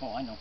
Oh, I know.